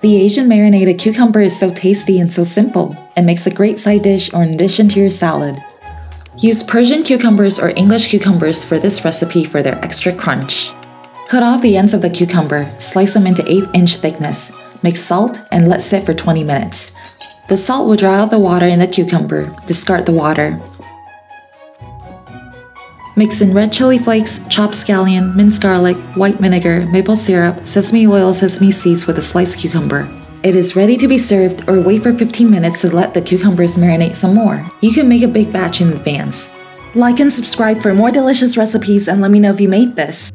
The Asian marinated cucumber is so tasty and so simple, and makes a great side dish or an addition to your salad. Use Persian cucumbers or English cucumbers for this recipe for their extra crunch. Cut off the ends of the cucumber, slice them into 8 inch thickness, mix salt, and let sit for 20 minutes. The salt will dry out the water in the cucumber. Discard the water. Mix in red chili flakes, chopped scallion, minced garlic, white vinegar, maple syrup, sesame oil, sesame seeds with a sliced cucumber. It is ready to be served or wait for 15 minutes to let the cucumbers marinate some more. You can make a big batch in advance. Like and subscribe for more delicious recipes and let me know if you made this.